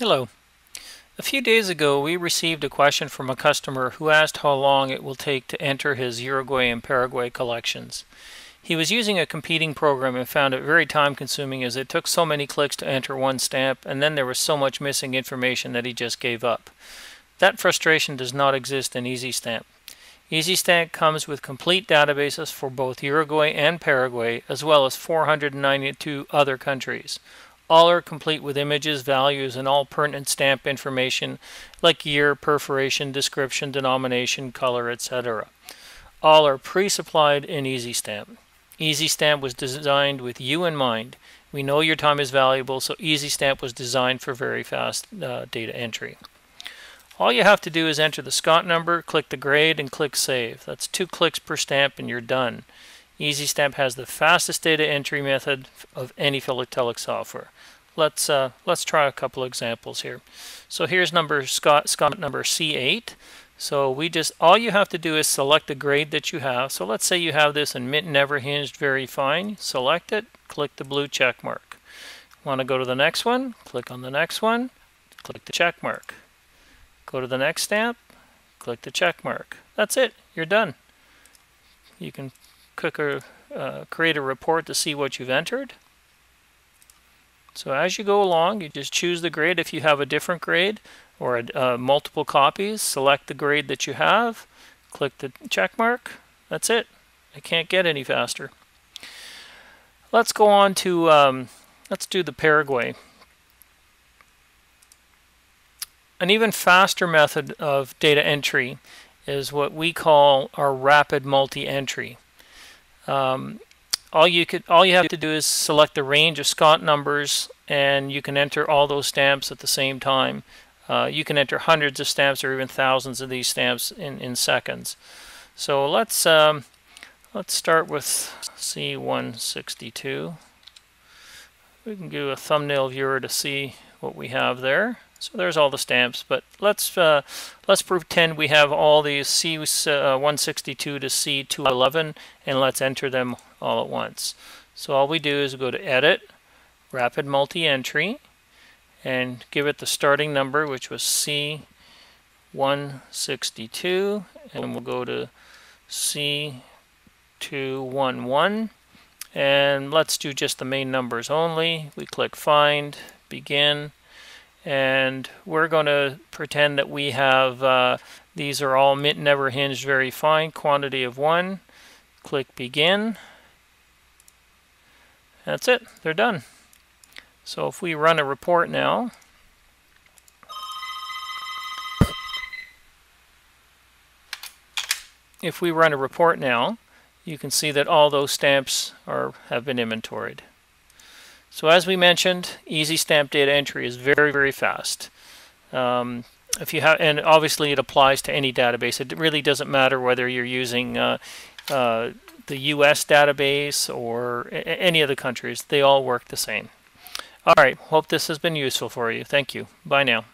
Hello. A few days ago we received a question from a customer who asked how long it will take to enter his Uruguay and Paraguay collections. He was using a competing program and found it very time consuming as it took so many clicks to enter one stamp and then there was so much missing information that he just gave up. That frustration does not exist in EzStamp. EzStamp comes with complete databases for both Uruguay and Paraguay as well as 492 other countries. All are complete with images, values, and all pertinent stamp information like year, perforation, description, denomination, color, etc. All are pre-supplied in EzStamp. EzStamp was designed with you in mind. We know your time is valuable, so EzStamp was designed for very fast uh, data entry. All you have to do is enter the Scott number, click the grade, and click Save. That's two clicks per stamp and you're done. EzStamp has the fastest data entry method of any philatelic software. Let's uh, let's try a couple examples here. So here's number Scott Scott number C8. So we just all you have to do is select the grade that you have. So let's say you have this in mint never hinged very fine. Select it, click the blue check mark. Want to go to the next one? Click on the next one, click the check mark. Go to the next stamp, click the check mark. That's it. You're done. You can quicker uh, create a report to see what you've entered. So as you go along, you just choose the grade if you have a different grade or uh, multiple copies. Select the grade that you have, click the check mark. That's it. I can't get any faster. Let's go on to, um, let's do the Paraguay. An even faster method of data entry is what we call our rapid multi-entry. Um, all you could all you have to do is select the range of Scott numbers and you can enter all those stamps at the same time. Uh, you can enter hundreds of stamps or even thousands of these stamps in, in seconds. So let's um, let's start with C162. We can do a thumbnail viewer to see what we have there. So there's all the stamps, but let's uh, let's pretend we have all these C162 to C211 and let's enter them all at once. So all we do is go to Edit, Rapid Multi-Entry, and give it the starting number, which was C162, and we'll go to C211, and let's do just the main numbers only. We click Find, Begin, and we're going to pretend that we have uh, these are all mint never hinged very fine quantity of one. Click begin. That's it. They're done. So if we run a report now. If we run a report now you can see that all those stamps are have been inventoried so as we mentioned, EzStamp data entry is very, very fast. Um, if you have, and obviously it applies to any database. It really doesn't matter whether you're using uh, uh, the U.S. database or any of the countries. They all work the same. All right. Hope this has been useful for you. Thank you. Bye now.